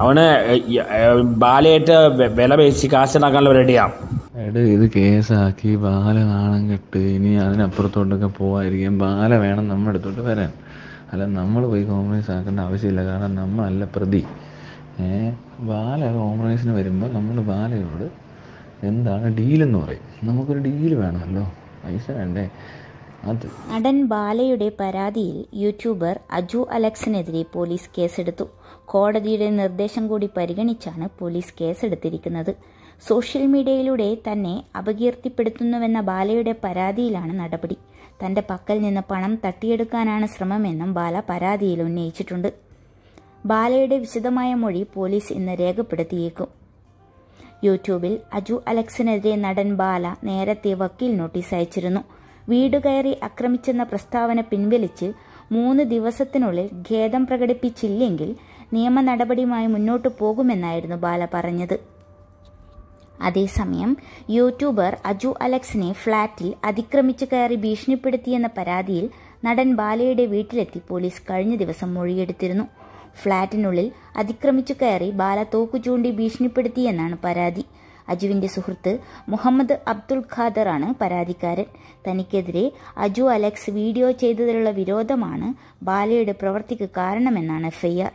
അവന് ബാലയായിട്ട് വില പേശി കാശുണ്ടാക്കാനുള്ള റെഡിയാ എട് ഇത് കേസാക്കി ബാല നാണം കെട്ട് ഇനി അതിനപ്പുറത്തോട്ടൊക്കെ പോവാതിരിക്കാൻ ബാല വേണം നമ്മുടെ അടുത്തോട്ട് വരാൻ. അല്ല നമ്മൾ പോയി കോംപ്രമൈസ് ആക്കേണ്ട ആവശ്യമില്ല കാരണം നമ്മളല്ല പ്രതി. ഏ ബാല കോംപ്രമൈസിന് വരുമ്പോൾ നമ്മൾ ബാലയോട് എന്താണ് ഡീലെന്ന് പറയും. നമുക്കൊരു ഡീൽ വേണമല്ലോ. പൈസ വേണ്ടേ? നടൻ ബാലയുടെ പരാതിയിൽ യൂട്യൂബർ അജു അലക്സിനെതിരെ പോലീസ് കേസെടുത്തു. കോടതിയുടെ നിർദ്ദേശം കൂടി പരിഗണിച്ചാണ് പോലീസ് കേസെടുത്തിരിക്കുന്നത്. സോഷ്യൽ മീഡിയയിലൂടെ തന്നെ അപകീർത്തിപ്പെടുത്തുന്നുവെന്ന ബാലയുടെ പരാതിയിലാണ് നടപടി. തന്റെ പക്കൽ നിന്ന് പണം തട്ടിയെടുക്കാനാണ് ശ്രമമെന്നും ബാല പരാതിയിൽ ഉന്നയിച്ചിട്ടുണ്ട്. ബാലയുടെ വിശദമായ മൊഴി പോലീസ് ഇന്ന് രേഖപ്പെടുത്തിയേക്കും. യൂട്യൂബിൽ അജു അലക്സിനെതിരെ നടൻ ബാല നേരത്തെ വക്കീൽ നോട്ടീസ് അയച്ചിരുന്നു. വീട് കയറി ആക്രമിച്ചെന്ന പ്രസ്താവന പിൻവലിച്ച് മൂന്ന് ദിവസത്തിനുള്ളിൽ ഖേദം പ്രകടിപ്പിച്ചില്ലെങ്കിൽ നിയമ നടപടിയുമായി മുന്നോട്ടു പോകുമെന്നായിരുന്നു ബാല പറഞ്ഞത്. അതേസമയം യൂട്യൂബർ അജു അലക്സിനെ ഫ്ളാറ്റിൽ അതിക്രമിച്ചു കയറി ഭീഷണിപ്പെടുത്തിയെന്ന പരാതിയിൽ നടൻ ബാലയുടെ വീട്ടിലെത്തി പോലീസ് കഴിഞ്ഞ ദിവസം മൊഴിയെടുത്തിരുന്നു. ഫ്ളാറ്റിനുള്ളിൽ അതിക്രമിച്ചു കയറി ബാല തോക്കു ചൂണ്ടി ഭീഷണിപ്പെടുത്തിയെന്നാണ് പരാതി. അജുവിന്റെ സുഹൃത്ത് മുഹമ്മദ് അബ്ദുൾ ഖാദറാണ് പരാതിക്കാരൻ. തനിക്കെതിരെ അജു അലക്സ് വീഡിയോ ചെയ്തതിലുള്ള വിരോധമാണ് ബാലയുടെ പ്രവൃത്തിക്ക് കാരണമെന്നാണ് എഫ്ഐആർ